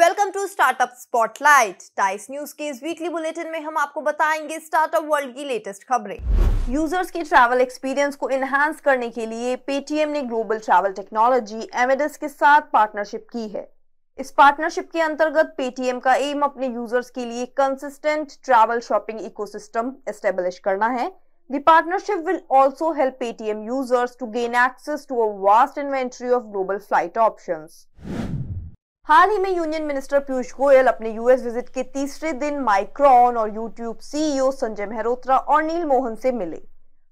Welcome to startup spotlight Times News के इस weekly bulletin में हम आपको बताएँगे स्टार्टअप वर्ल्ड की लेटेस्ट खबरें। यूज़र्स के ट्रैवल एक्सपीरियंस को एनहांस करने के लिए पेटीएम ने ग्लोबल ट्रैवल टेक्नोलॉजी एमेडस के साथ पार्टनरशिप की है। इस पार्टनरशिप के अंतर्गत पेटीएम का एम अपने यूज़र्स के लिए consistent travel shopping ecosystem establish करना है। The partnership will also help Paytm users to gain access to a vast inventory of global flight options. हाल ही में यूनियन मिनिस्टर पीयूष गोयल अपने यूएस विज़िट के तीसरे दिन माइक्रॉन और यूट्यूब सीईओ संजय मेहरोत्रा और नील मोहन से मिले।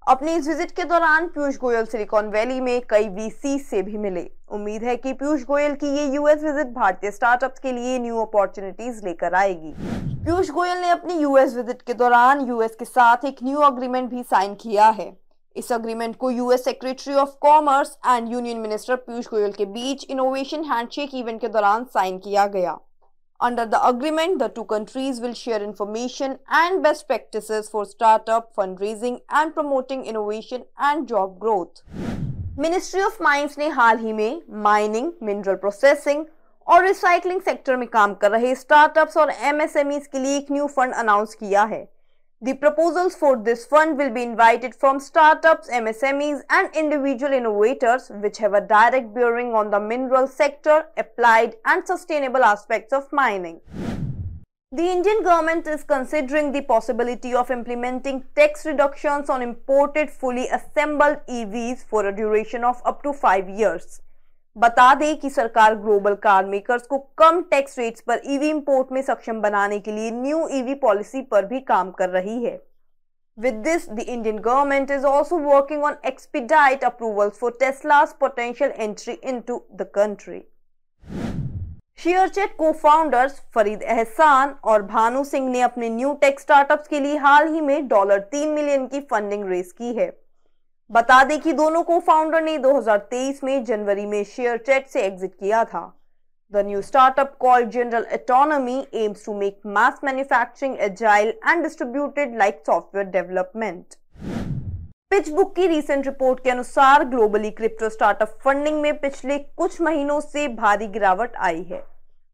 अपनी इस विज़िट के दौरान पीयूष गोयल सिलिकॉन वैली में कई वीसी से भी मिले। उम्मीद है कि पीयूष गोयल की ये यूएस विज़िट भारतीय स्टार्टअप्स के लिए न्यू अपॉर्चुनिटीज़ लेकर आएगी। पीयूष गोयल ने अपनी यूएस विज़िट के दौरान यूएस के साथ एक न्यू अग्रीमेंट भी साइन किया है। इस अग्रीमेंट को US secretary of commerce and union minister Piyush Goyal के बीच इनोवेशन हैंडशेक इवेंट के दौरान साइन किया गया Under the agreement, the two countries will share information and best practices for startup fundraising and promoting innovation and job growth. Ministry of mines ने हाल ही में माइनिंग मिनरल प्रोसेसिंग और recycling sector में काम कर रहे स्टार्टअप्स और एमएसएमईज के लिए एक न्यू फंड अनाउंस किया है The proposals for this fund will be invited from startups, MSMEs and individual innovators which have a direct bearing on the mineral sector, applied and sustainable aspects of mining. The Indian government is considering the possibility of implementing tax reductions on imported fully assembled EVs for a duration of up to 5 years. बता दें कि सरकार global car makers को कम tax rates पर EV e import में सक्षम बनाने के लिए न्यू ईवी पॉलिसी पर भी काम कर रही है With this, the Indian government is also working on expedite approvals for Tesla's potential entry into the country. ShareChat cofounders Farid Ahsan और भानु सिंह ने अपने न्यू टेक स्टार्टअप्स के लिए हाल ही में डॉलर तीन मिलियन की फंडिंग रेस की है बता दें कि दोनों को फाउंडर ने 2023 में जनवरी में शेयर चैट से एग्जिट किया था। The new startup called General Autonomy aims to make mass manufacturing agile and distributed like software development PitchBook की रीसेंट रिपोर्ट के अनुसार ग्लोबली क्रिप्टो स्टार्टअप फंडिंग में पिछले कुछ महीनों से भारी गिरावट आई है।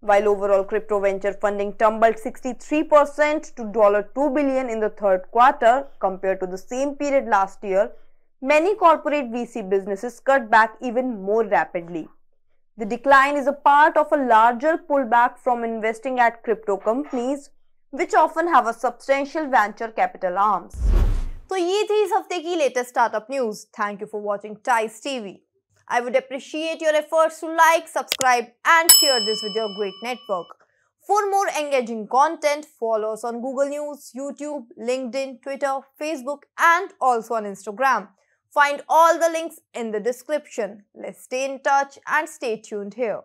While overall crypto venture funding tumbled 63% to $2 billion in the third quarter compare to the same period last year many corporate VC businesses cut back even more rapidly. The decline is a part of a larger pullback from investing at crypto companies, which often have a substantial venture capital arms. तो ये थी इस हफ्ते की latest startup news thank you for watching Times TV I would appreciate your efforts to like, subscribe and share this with your great network. For more engaging content, follow us on Google News, YouTube, LinkedIn, Twitter, Facebook and also on Instagram. Find all the links in the description. Let's stay in touch and stay tuned here.